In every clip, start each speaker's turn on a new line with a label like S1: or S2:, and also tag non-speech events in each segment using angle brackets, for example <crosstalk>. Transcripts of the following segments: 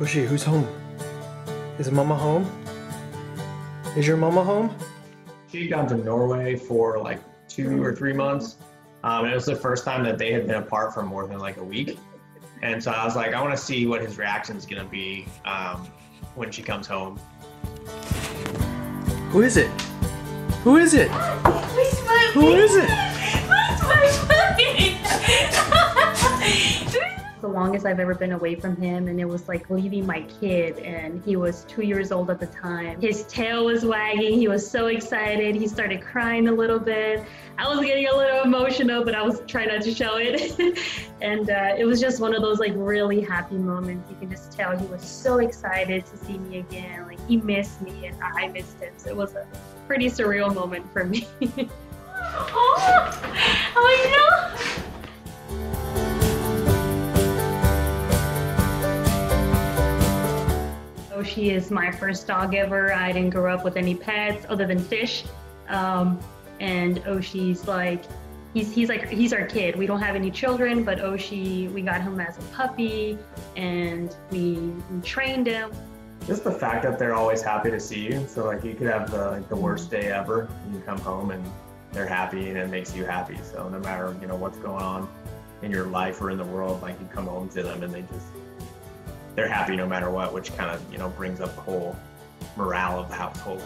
S1: Oshie, who's home? Is mama home? Is your mama home?
S2: She'd gone to Norway for like two or three months. Um, it was the first time that they had been apart for more than like a week. And so I was like, I want to see what his reaction is going to be um, when she comes home.
S1: Who is it? Who is it? Who is it?
S3: Longest I've ever been away from him, and it was like leaving my kid. And he was two years old at the time. His tail was wagging. He was so excited. He started crying a little bit. I was getting a little emotional, but I was trying not to show it. <laughs> and uh, it was just one of those like really happy moments. You can just tell he was so excited to see me again. Like he missed me, and I missed him. So it was a pretty surreal moment for me. <laughs> <laughs> oh, oh no! Oshie is my first dog ever. I didn't grow up with any pets other than fish. Um, and Oshie's like, he's, he's like, he's our kid. We don't have any children, but Oshie, we got him as a puppy and we, we trained him.
S2: Just the fact that they're always happy to see you. So like you could have the, like, the worst day ever and you come home and they're happy and it makes you happy. So no matter, you know, what's going on in your life or in the world, like you come home to them and they just, they're happy no matter what, which kind of, you know, brings up the whole morale of the household.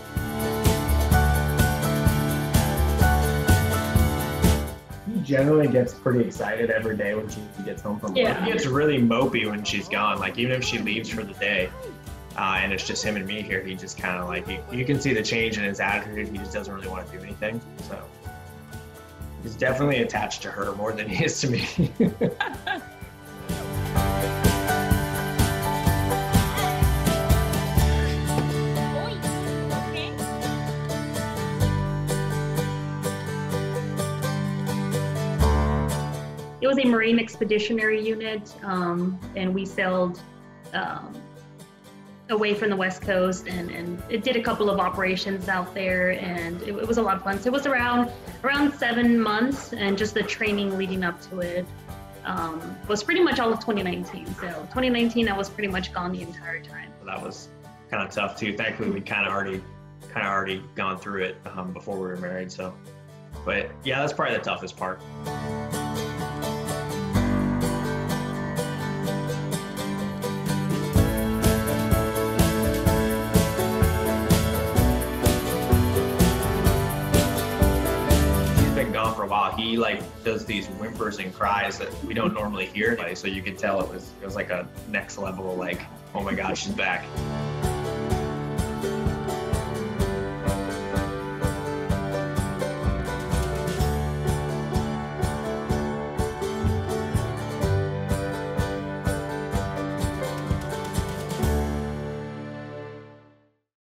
S2: He generally gets pretty excited every day when she gets home from work.
S3: Yeah.
S2: He gets really mopey when she's gone. Like even if she leaves for the day, uh, and it's just him and me here, he just kind of like he, you can see the change in his attitude. He just doesn't really want to do anything. So he's definitely attached to her more than he is to me. <laughs> <laughs>
S3: It was a Marine Expeditionary Unit, um, and we sailed um, away from the West Coast, and, and it did a couple of operations out there, and it, it was a lot of fun. So it was around around seven months, and just the training leading up to it um, was pretty much all of 2019. So 2019, I was pretty much gone the entire time.
S2: that was kind of tough too. Thankfully, we kind of already kind of already gone through it um, before we were married. So, but yeah, that's probably the toughest part. While. He like does these whimpers and cries that we don't normally hear. So you could tell it was it was like a next level like, oh my gosh, she's back.